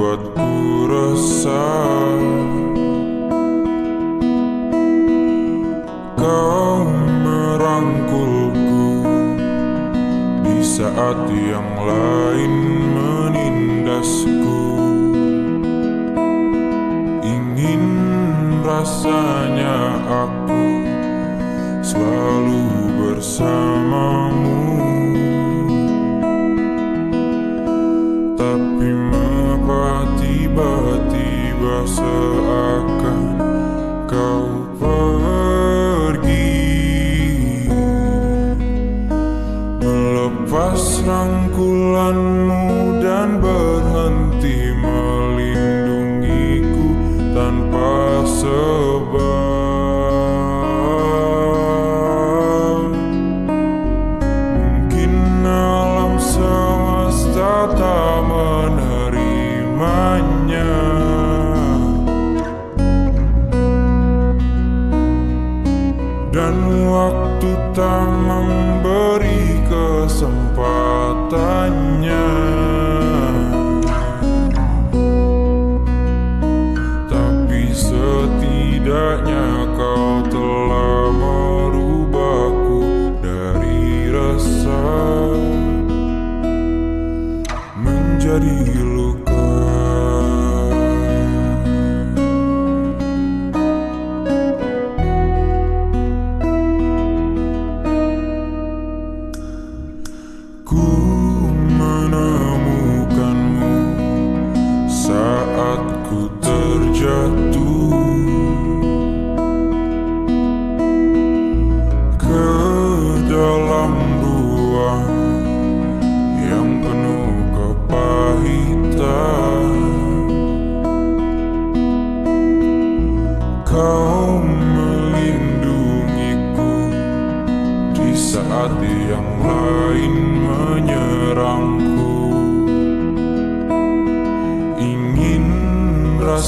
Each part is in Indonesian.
membuatku resah. Kau merangkulku di saat yang lain menindasku. Ingin rasanya aku selalu bersamamu. Seakan kau pergi. Melepas rangkulanmu ago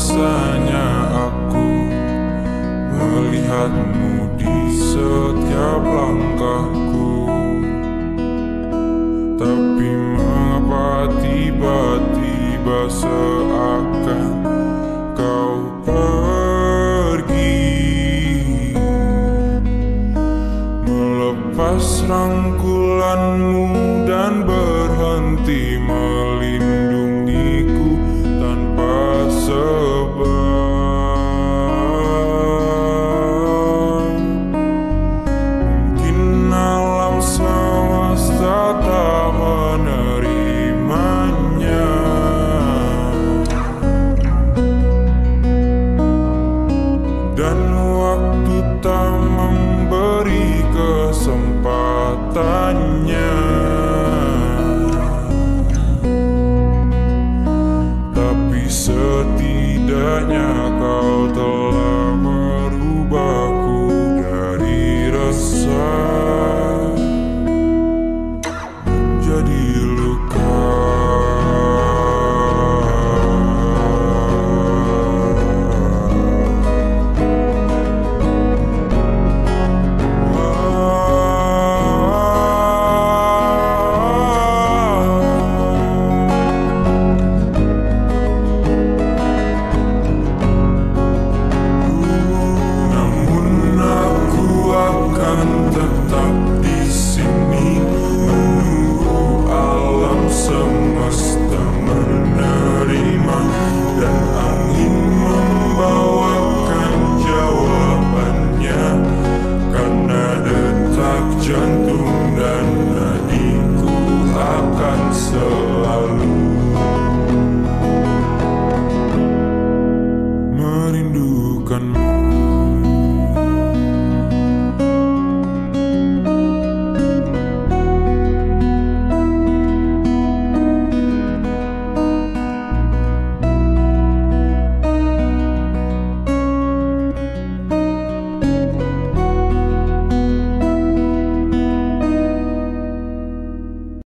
rasanya aku melihatmu di setiap langkahku. Tapi mengapa tiba-tiba seakan kau pergi? Melepas rangkulanmu